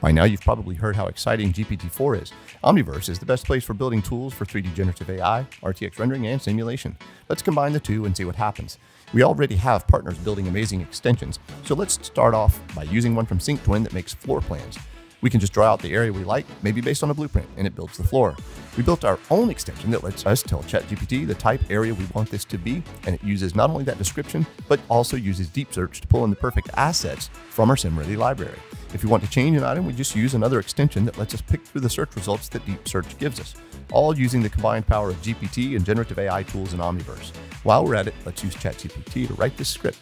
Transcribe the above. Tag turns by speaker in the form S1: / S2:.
S1: By now, you've probably heard how exciting GPT-4 is. Omniverse is the best place for building tools for 3D generative AI, RTX rendering, and simulation. Let's combine the two and see what happens. We already have partners building amazing extensions, so let's start off by using one from SyncTwin that makes floor plans. We can just draw out the area we like, maybe based on a blueprint, and it builds the floor. We built our own extension that lets us tell ChatGPT the type area we want this to be, and it uses not only that description, but also uses DeepSearch to pull in the perfect assets from our SimReady library. If you want to change an item, we just use another extension that lets us pick through the search results that DeepSearch gives us, all using the combined power of GPT and generative AI tools in Omniverse. While we're at it, let's use ChatGPT to write this script.